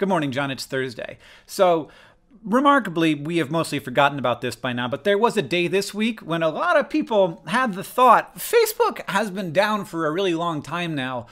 Good morning, John. It's Thursday. So, remarkably, we have mostly forgotten about this by now, but there was a day this week when a lot of people had the thought Facebook has been down for a really long time now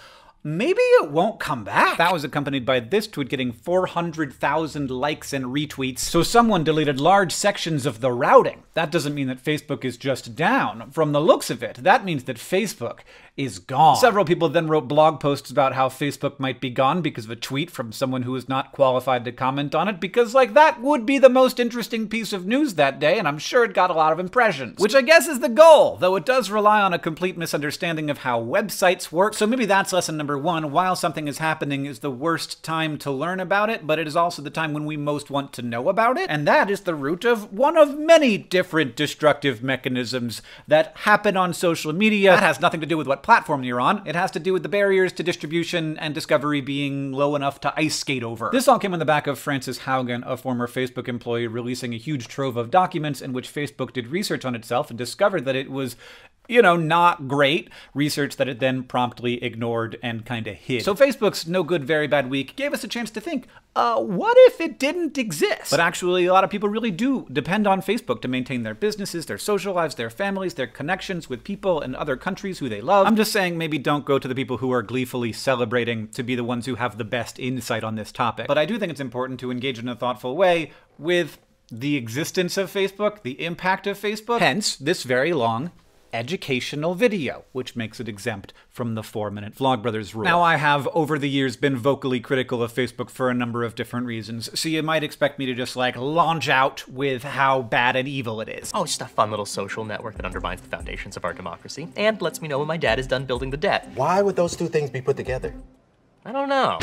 maybe it won't come back. That was accompanied by this tweet getting 400,000 likes and retweets. So someone deleted large sections of the routing. That doesn't mean that Facebook is just down. From the looks of it, that means that Facebook is gone. Several people then wrote blog posts about how Facebook might be gone because of a tweet from someone who is not qualified to comment on it, because, like, that would be the most interesting piece of news that day, and I'm sure it got a lot of impressions. Which I guess is the goal, though it does rely on a complete misunderstanding of how websites work, so maybe that's lesson number one. While something is happening is the worst time to learn about it, but it is also the time when we most want to know about it, and that is the root of one of many different destructive mechanisms that happen on social media. That has nothing to do with what platform you're on. It has to do with the barriers to distribution and discovery being low enough to ice skate over. This all came on the back of Frances Haugen, a former Facebook employee, releasing a huge trove of documents in which Facebook did research on itself and discovered that it was you know, not great research that it then promptly ignored and kind of hid. So Facebook's no good, very bad week gave us a chance to think, uh, what if it didn't exist? But actually, a lot of people really do depend on Facebook to maintain their businesses, their social lives, their families, their connections with people in other countries who they love. I'm just saying maybe don't go to the people who are gleefully celebrating to be the ones who have the best insight on this topic. But I do think it's important to engage in a thoughtful way with the existence of Facebook, the impact of Facebook, hence this very long educational video, which makes it exempt from the four minute Vlogbrothers rule. Now, I have over the years been vocally critical of Facebook for a number of different reasons, so you might expect me to just like launch out with how bad and evil it is. Oh, it's just a fun little social network that undermines the foundations of our democracy and lets me know when my dad is done building the debt. Why would those two things be put together? I don't know.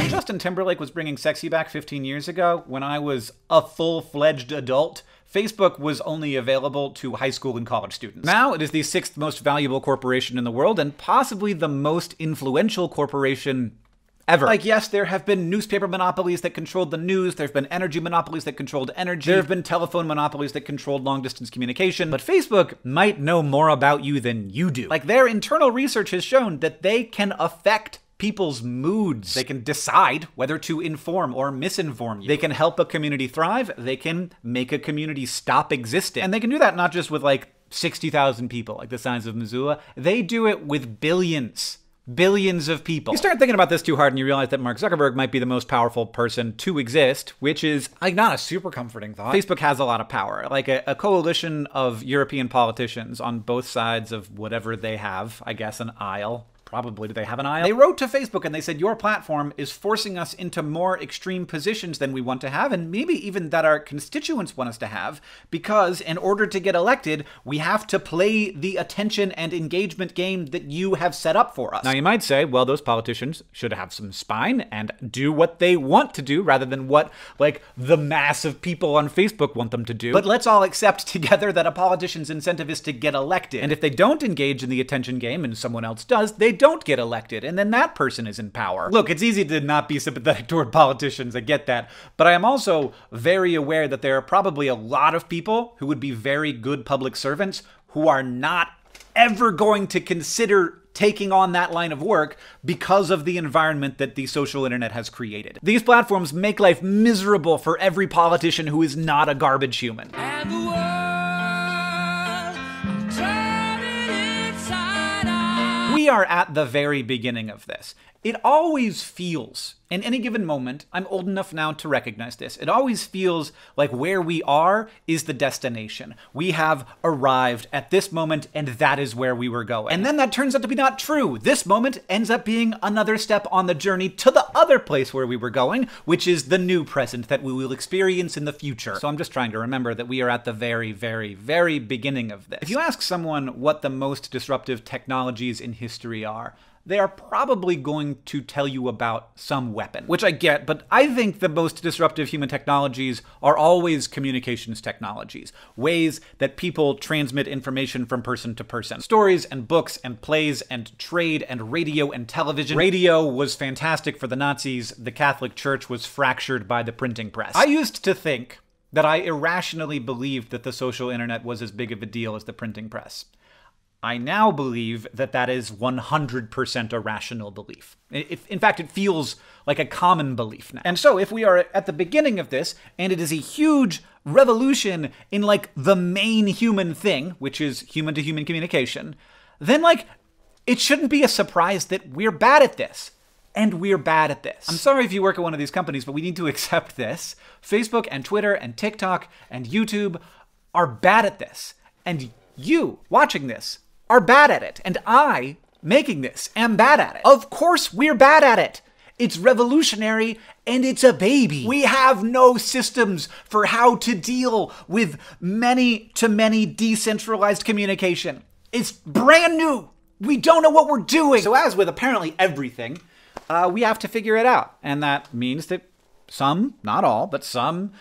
When Justin Timberlake was bringing sexy back 15 years ago, when I was a full fledged adult, Facebook was only available to high school and college students. Now it is the sixth most valuable corporation in the world and possibly the most influential corporation ever. Like, yes, there have been newspaper monopolies that controlled the news, there have been energy monopolies that controlled energy, there have been telephone monopolies that controlled long distance communication, but Facebook might know more about you than you do. Like, their internal research has shown that they can affect people's moods. They can decide whether to inform or misinform you. They can help a community thrive. They can make a community stop existing. And they can do that not just with like 60,000 people, like the size of Missoula. They do it with billions billions of people. You start thinking about this too hard and you realize that Mark Zuckerberg might be the most powerful person to exist, which is like not a super comforting thought. Facebook has a lot of power. Like a, a, coalition of European politicians on both sides of whatever they have, I guess an aisle, probably do they have an aisle? They wrote to Facebook and they said, Your platform is forcing us into more extreme positions than we want to have, and maybe even that our constituents want us to have, because in order to get elected, we have to play the attention and engagement game that you have set up for us. Now, you might say, well, those politicians should have some spine and do what they want to do rather than what, like, the mass of people on Facebook want them to do. But let's all accept together that a politician's incentive is to get elected. And if they don't engage in the attention game and someone else does, they don't get elected, and then that person is in power. Look, it's easy to not be sympathetic toward politicians, I get that, but I am also very aware that there are probably a lot of people who would be very good public servants who are not ever going to consider taking on that line of work because of the environment that the social internet has created. These platforms make life miserable for every politician who is not a garbage human. Are at the very beginning of this. It always feels, in any given moment, I'm old enough now to recognize this, it always feels like where we are is the destination. We have arrived at this moment, and that is where we were going. And then that turns out to be not true. This moment ends up being another step on the journey to the other place where we were going, which is the new present that we will experience in the future. So I'm just trying to remember that we are at the very, very, very beginning of this. If you ask someone what the most disruptive technologies in history are, they are probably going to tell you about some weapon, which I get, but I think the most disruptive human technologies are always communications technologies, ways that people transmit information from person to person. Stories and books and plays and trade and radio and television. Radio was fantastic for the Nazis, the Catholic Church was fractured by the printing press. I used to think that I irrationally believed that the social internet was as big of a deal as the printing press. I now believe that that is 100% a rational belief. in fact, it feels like a common belief now. And so, if we are at the beginning of this, and it is a huge revolution in like the main human thing, which is human to human communication, then like it shouldn't be a surprise that we're bad at this. And we're bad at this. I'm sorry if you work at one of these companies, but we need to accept this. Facebook and Twitter and TikTok and YouTube are bad at this. And you watching this are bad at it. And I, making this, am bad at it. Of course, we're bad at it. It's revolutionary and it's a baby. We have no systems for how to deal with many to many decentralized communication. It's brand new. We don't know what we're doing. So, as with apparently everything, uh, we have to figure it out. And that means that some, not all, but some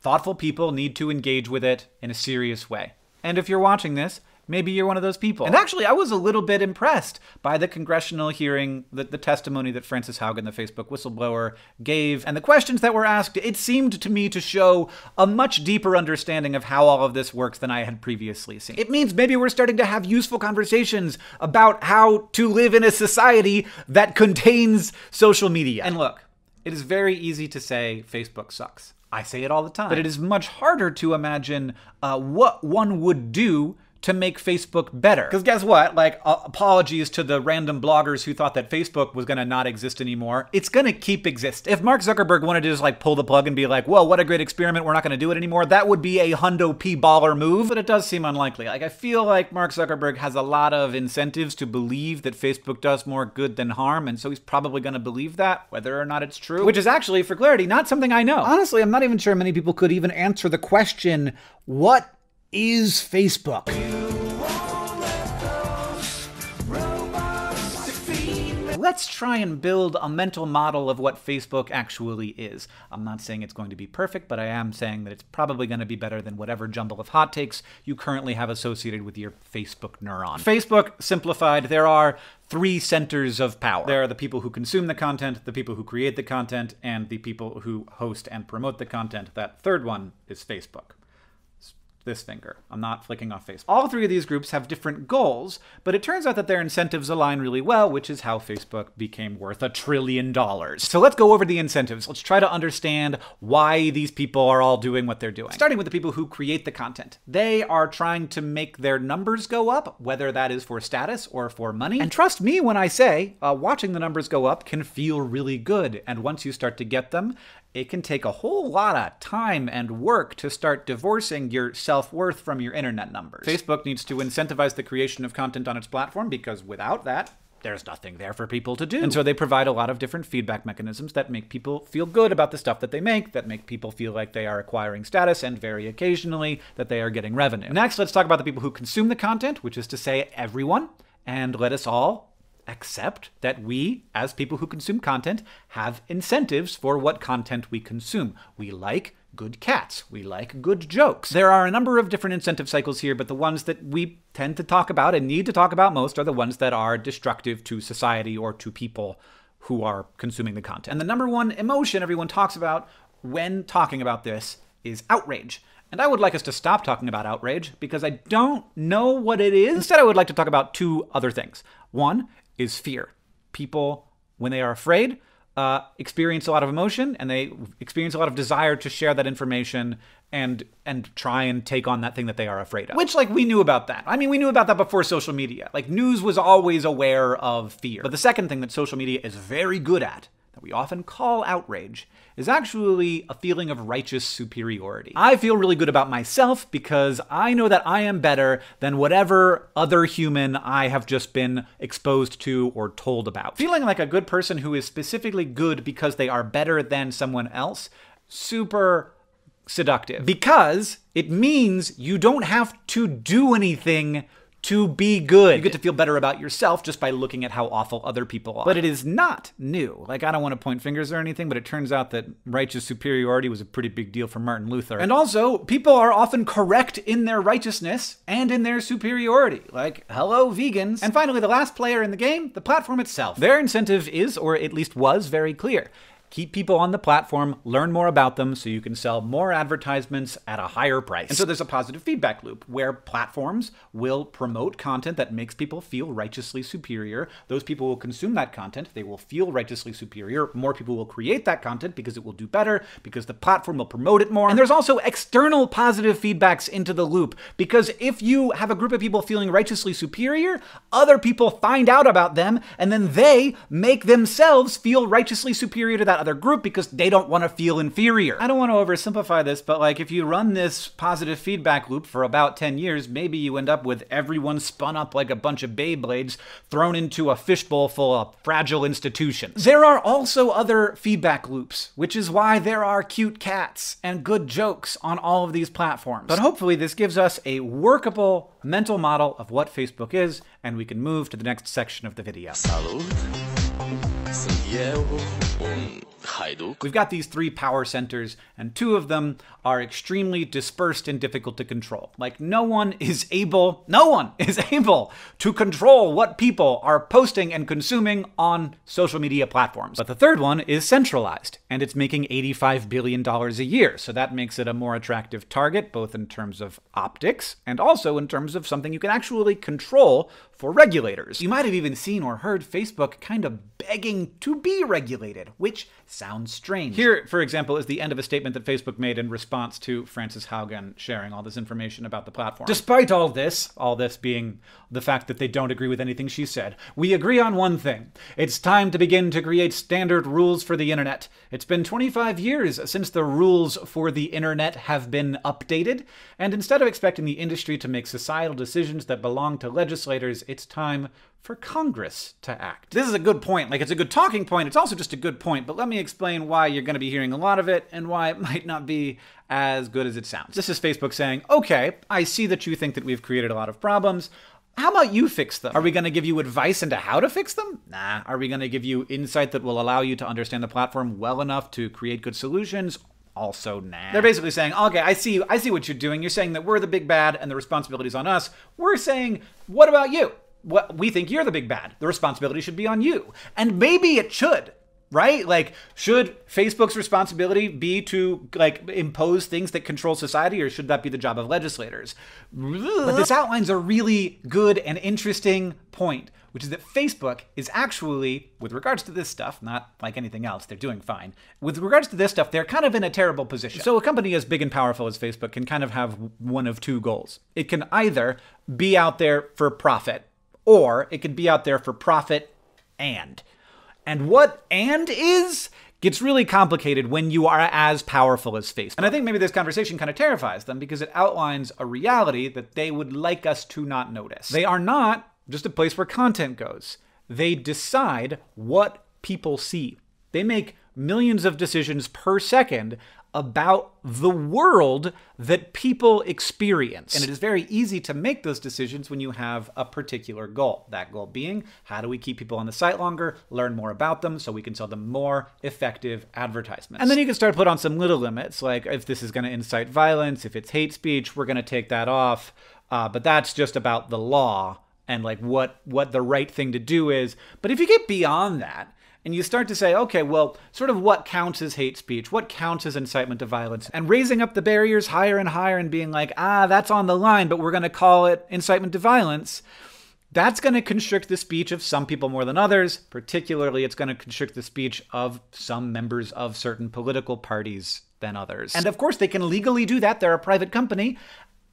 thoughtful people need to engage with it in a serious way. And if you're watching this, maybe you're one of those people. And actually, I was a little bit impressed by the congressional hearing, the, the testimony that Frances Haugen, the Facebook whistleblower, gave, and the questions that were asked. It seemed to me to show a much deeper understanding of how all of this works than I had previously seen. It means maybe we're starting to have useful conversations about how to live in a society that contains social media. And look, it is very easy to say Facebook sucks. I say it all the time. But it is much harder to imagine uh, what one would do to make Facebook better. Because guess what? Like, uh, apologies to the random bloggers who thought that Facebook was going to not exist anymore. It's going to keep exist. If Mark Zuckerberg wanted to just like pull the plug and be like, "Whoa, what a great experiment! We're not going to do it anymore," that would be a hundo p baller move. But it does seem unlikely. Like, I feel like Mark Zuckerberg has a lot of incentives to believe that Facebook does more good than harm, and so he's probably going to believe that, whether or not it's true. Which is actually, for clarity, not something I know. Honestly, I'm not even sure many people could even answer the question, "What is Facebook?" let's try and build a mental model of what Facebook actually is. I'm not saying it's going to be perfect, but I am saying that it's probably going to be better than whatever jumble of hot takes you currently have associated with your Facebook neuron. Facebook, simplified, there are three centers of power. There are the people who consume the content, the people who create the content, and the people who host and promote the content. That third one is Facebook this finger. I'm not flicking off Facebook. All three of these groups have different goals, but it turns out that their incentives align really well, which is how Facebook became worth a trillion dollars. So let's go over the incentives. Let's try to understand why these people are all doing what they're doing. Starting with the people who create the content. They are trying to make their numbers go up, whether that is for status or for money. And trust me when I say, uh, watching the numbers go up can feel really good. And once you start to get them, it can take a whole lot of time and work to start divorcing your self worth from your internet numbers. Facebook needs to incentivize the creation of content on its platform because without that, there's nothing there for people to do. And so they provide a lot of different feedback mechanisms that make people feel good about the stuff that they make, that make people feel like they are acquiring status, and very occasionally that they are getting revenue. Next, let's talk about the people who consume the content, which is to say, everyone. And let us all accept that we, as people who consume content, have incentives for what content we consume. We like good cats. We like good jokes. There are a number of different incentive cycles here, but the ones that we tend to talk about and need to talk about most are the ones that are destructive to society or to people who are consuming the content. And the number one emotion everyone talks about when talking about this is outrage. And I would like us to stop talking about outrage because I don't know what it is. Instead, I would like to talk about two other things. One is fear. People, when they are afraid, uh, experience a lot of emotion and they experience a lot of desire to share that information and and try and take on that thing that they are afraid of. Which like we knew about that. I mean, we knew about that before social media. Like news was always aware of fear. But the second thing that social media is very good at that we often call outrage is actually a feeling of righteous superiority. I feel really good about myself because I know that I am better than whatever other human I have just been exposed to or told about. Feeling like a good person who is specifically good because they are better than someone else, super seductive. Because it means you don't have to do anything to be good. You get to feel better about yourself just by looking at how awful other people are. But it is not new. Like, I don't want to point fingers or anything, but it turns out that righteous superiority was a pretty big deal for Martin Luther. And also, people are often correct in their righteousness and in their superiority. Like, hello, vegans. And finally, the last player in the game, the platform itself. Their incentive is, or at least was, very clear keep people on the platform, learn more about them so you can sell more advertisements at a higher price. And so there's a positive feedback loop where platforms will promote content that makes people feel righteously superior. Those people will consume that content, they will feel righteously superior. More people will create that content because it will do better, because the platform will promote it more. And there's also external positive feedbacks into the loop because if you have a group of people feeling righteously superior, other people find out about them and then they make themselves feel righteously superior to that other group because they don't want to feel inferior. I don't want to oversimplify this, but like if you run this positive feedback loop for about 10 years, maybe you end up with everyone spun up like a bunch of Beyblades thrown into a fishbowl full of fragile institutions. There are also other feedback loops, which is why there are cute cats and good jokes on all of these platforms. But hopefully this gives us a workable mental model of what Facebook is, and we can move to the next section of the video. We've got these three power centers, and two of them are extremely dispersed and difficult to control. Like, no one is able, no one is able to control what people are posting and consuming on social media platforms. But the third one is centralized, and it's making $85 billion a year. So that makes it a more attractive target, both in terms of optics and also in terms of something you can actually control for regulators. You might have even seen or heard Facebook kind of begging to be regulated, which sounds strange. Here, for example, is the end of a statement that Facebook made in response to Frances Haugen sharing all this information about the platform. Despite all this, all this being the fact that they don't agree with anything she said, we agree on one thing. It's time to begin to create standard rules for the internet. It's been 25 years since the rules for the internet have been updated, and instead of expecting the industry to make societal decisions that belong to legislators, it's time for Congress to act. This is a good point. Like, it's a good talking point. It's also just a good point, but let me explain why you're going to be hearing a lot of it and why it might not be as good as it sounds. This is Facebook saying, okay, I see that you think that we've created a lot of problems. How about you fix them? Are we going to give you advice into how to fix them? Nah. Are we going to give you insight that will allow you to understand the platform well enough to create good solutions? also nah. They're basically saying, okay, I see I see what you're doing. You're saying that we're the big bad and the responsibility's on us. We're saying, what about you? We think you're the big bad. The responsibility should be on you. And maybe it should. Right? Like, should Facebook's responsibility be to like impose things that control society, or should that be the job of legislators? But this outlines a really good and interesting point, which is that Facebook is actually, with regards to this stuff, not like anything else, they're doing fine. With regards to this stuff, they're kind of in a terrible position. So a company as big and powerful as Facebook can kind of have one of two goals. It can either be out there for profit, or it can be out there for profit and. And what and is gets really complicated when you are as powerful as Facebook. And I think maybe this conversation kind of terrifies them because it outlines a reality that they would like us to not notice. They are not just a place where content goes. They decide what people see. They make millions of decisions per second about the world that people experience. And it is very easy to make those decisions when you have a particular goal. That goal being, how do we keep people on the site longer, learn more about them so we can sell them more effective advertisements. And then you can start to put on some little limits, like if this is going to incite violence, if it's hate speech, we're going to take that off. Uh, but that's just about the law and like what what the right thing to do is. But if you get beyond that, and you start to say, okay, well, sort of what counts as hate speech? What counts as incitement to violence? And raising up the barriers higher and higher and being like, ah, that's on the line, but we're going to call it incitement to violence. That's going to constrict the speech of some people more than others. Particularly, it's going to constrict the speech of some members of certain political parties than others. And of course, they can legally do that. They're a private company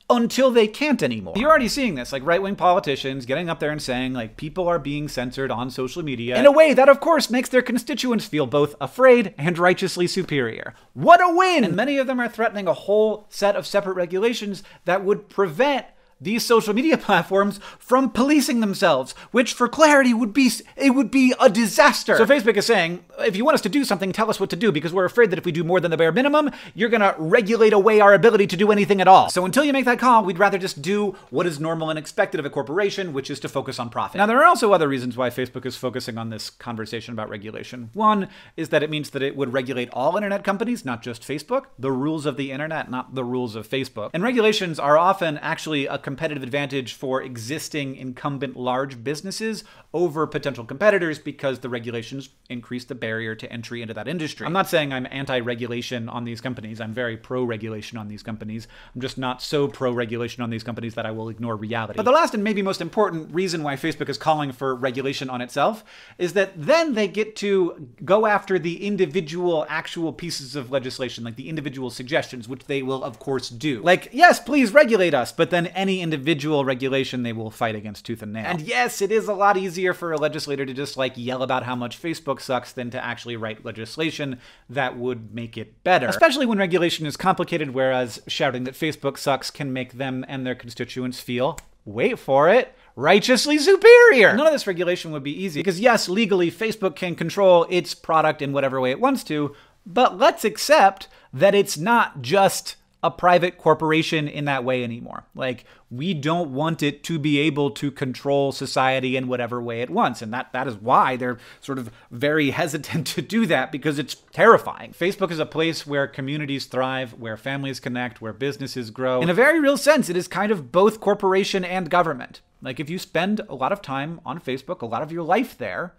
until they can't anymore. You're already seeing this, like right wing politicians getting up there and saying, like, people are being censored on social media in a way that, of course, makes their constituents feel both afraid and righteously superior. What a win! And many of them are threatening a whole set of separate regulations that would prevent these social media platforms from policing themselves, which for clarity would be it would be a disaster. So Facebook is saying, if you want us to do something, tell us what to do because we're afraid that if we do more than the bare minimum, you're going to regulate away our ability to do anything at all. So until you make that call, we'd rather just do what is normal and expected of a corporation, which is to focus on profit. Now there are also other reasons why Facebook is focusing on this conversation about regulation. One is that it means that it would regulate all internet companies, not just Facebook, the rules of the internet, not the rules of Facebook. And regulations are often actually a competitive advantage for existing incumbent large businesses over potential competitors because the regulations increase the barrier to entry into that industry. I'm not saying I'm anti regulation on these companies, I'm very pro regulation on these companies. I'm just not so pro regulation on these companies that I will ignore reality. But the last and maybe most important reason why Facebook is calling for regulation on itself is that then they get to go after the individual actual pieces of legislation, like the individual suggestions, which they will, of course, do. Like, yes, please regulate us, but then any individual regulation they will fight against tooth and nail. And yes, it is a lot easier for a legislator to just like yell about how much Facebook sucks than to actually write legislation that would make it better. Especially when regulation is complicated, whereas shouting that Facebook sucks can make them and their constituents feel, wait for it, righteously superior. None of this regulation would be easy because, yes, legally, Facebook can control its product in whatever way it wants to, but let's accept that it's not just a private corporation in that way anymore. Like we don't want it to be able to control society in whatever way it wants. And that that is why they're sort of very hesitant to do that because it's terrifying. Facebook is a place where communities thrive, where families connect, where businesses grow. In a very real sense, it is kind of both corporation and government. Like if you spend a lot of time on Facebook, a lot of your life there,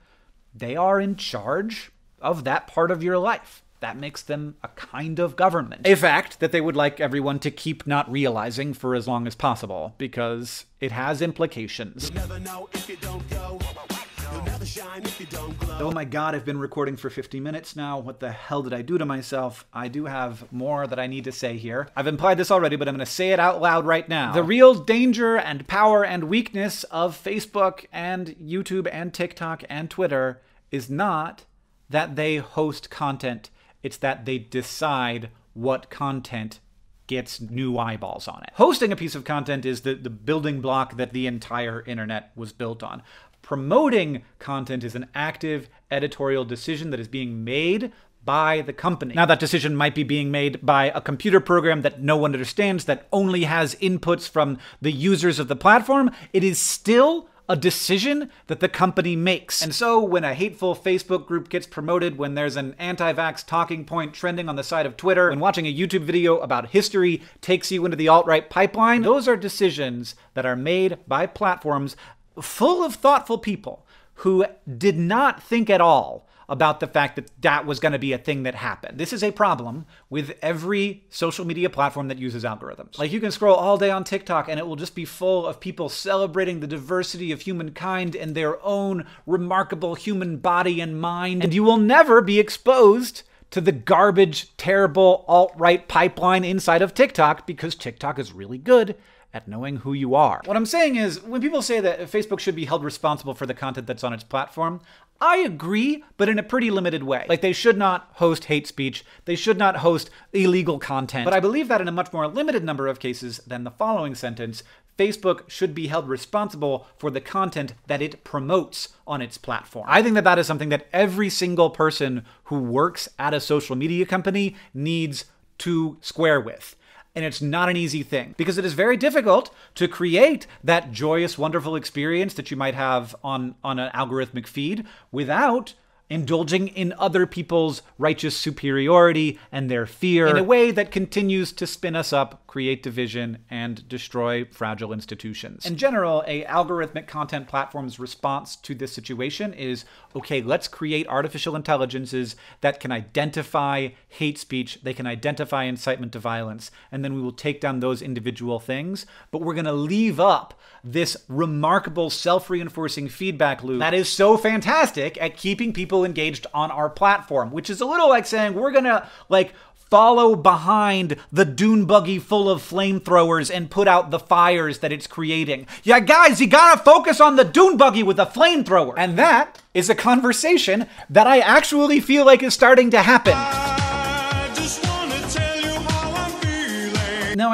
they are in charge of that part of your life that makes them a kind of government. A fact that they would like everyone to keep not realizing for as long as possible, because it has implications. Oh my god, I've been recording for 50 minutes now. What the hell did I do to myself? I do have more that I need to say here. I've implied this already, but I'm going to say it out loud right now. The real danger and power and weakness of Facebook and YouTube and TikTok and Twitter is not that they host content it's that they decide what content gets new eyeballs on it. Hosting a piece of content is the, the building block that the entire internet was built on. Promoting content is an active editorial decision that is being made by the company. Now, that decision might be being made by a computer program that no one understands, that only has inputs from the users of the platform. It is still a decision that the company makes. And so when a hateful Facebook group gets promoted, when there's an anti vax talking point trending on the side of Twitter, when watching a YouTube video about history takes you into the alt right pipeline, those are decisions that are made by platforms full of thoughtful people who did not think at all about the fact that that was going to be a thing that happened. This is a problem with every social media platform that uses algorithms. Like you can scroll all day on TikTok and it will just be full of people celebrating the diversity of humankind and their own remarkable human body and mind. And you will never be exposed to the garbage, terrible alt right pipeline inside of TikTok because TikTok is really good at knowing who you are. What I'm saying is, when people say that Facebook should be held responsible for the content that's on its platform, I agree, but in a pretty limited way. Like, they should not host hate speech, they should not host illegal content. But I believe that in a much more limited number of cases than the following sentence, Facebook should be held responsible for the content that it promotes on its platform. I think that that is something that every single person who works at a social media company needs to square with. And it's not an easy thing because it is very difficult to create that joyous, wonderful experience that you might have on, on an algorithmic feed without indulging in other people's righteous superiority and their fear in a way that continues to spin us up, create division, and destroy fragile institutions. In general, a algorithmic content platform's response to this situation is, okay, let's create artificial intelligences that can identify hate speech, they can identify incitement to violence, and then we will take down those individual things, but we're going to leave up this remarkable self-reinforcing feedback loop that is so fantastic at keeping people engaged on our platform, which is a little like saying we're gonna like follow behind the dune buggy full of flamethrowers and put out the fires that it's creating. Yeah, guys, you gotta focus on the dune buggy with the flamethrower. And that is a conversation that I actually feel like is starting to happen.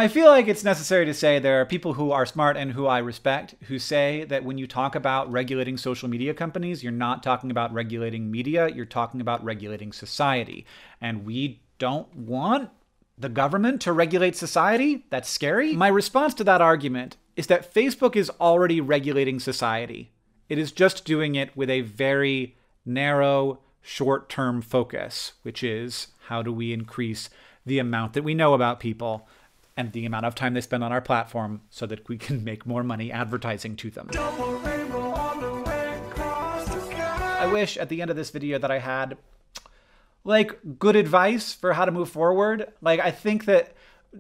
I feel like it's necessary to say there are people who are smart and who I respect who say that when you talk about regulating social media companies, you're not talking about regulating media, you're talking about regulating society. And we don't want the government to regulate society? That's scary. My response to that argument is that Facebook is already regulating society. It is just doing it with a very narrow, short term focus, which is how do we increase the amount that we know about people and the amount of time they spend on our platform so that we can make more money advertising to them. I wish at the end of this video that I had like good advice for how to move forward. Like I think that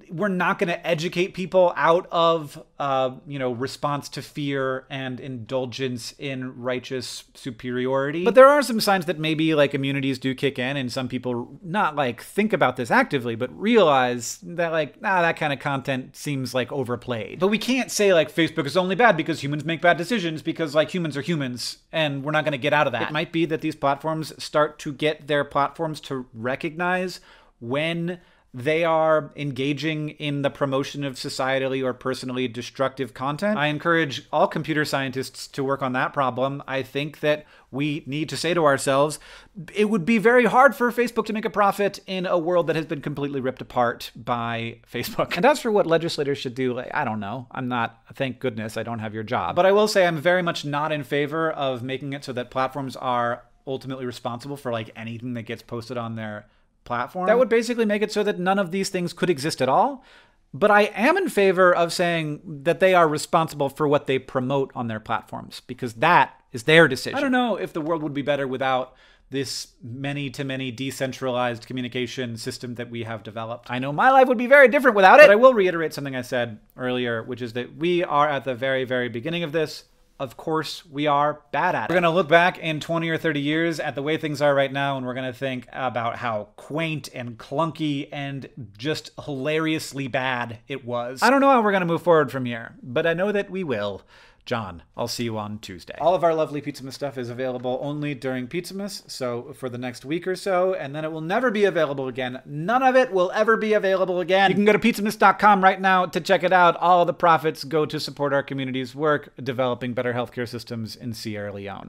we're not going to educate people out of uh, you know response to fear and indulgence in righteous superiority. But there are some signs that maybe like immunities do kick in and some people not like think about this actively but realize that like ah that kind of content seems like overplayed. But we can't say like facebook is only bad because humans make bad decisions because like humans are humans and we're not going to get out of that. It might be that these platforms start to get their platforms to recognize when they are engaging in the promotion of societally or personally destructive content. I encourage all computer scientists to work on that problem. I think that we need to say to ourselves, it would be very hard for Facebook to make a profit in a world that has been completely ripped apart by Facebook. And as for what legislators should do, like, I don't know. I'm not, thank goodness, I don't have your job. But I will say I'm very much not in favor of making it so that platforms are ultimately responsible for like anything that gets posted on their platform. That would basically make it so that none of these things could exist at all. But I am in favor of saying that they are responsible for what they promote on their platforms because that is their decision. I don't know if the world would be better without this many to many decentralized communication system that we have developed. I know my life would be very different without it. But I will reiterate something I said earlier, which is that we are at the very, very beginning of this of course, we are bad at it. We're going to look back in 20 or 30 years at the way things are right now, and we're going to think about how quaint and clunky and just hilariously bad it was. I don't know how we're going to move forward from here, but I know that we will. John, I'll see you on Tuesday. All of our lovely Pizzamas stuff is available only during Pizzamas, so for the next week or so, and then it will never be available again. None of it will ever be available again. You can go to pizzamas.com right now to check it out. All the profits go to support our community's work developing better healthcare systems in Sierra Leone.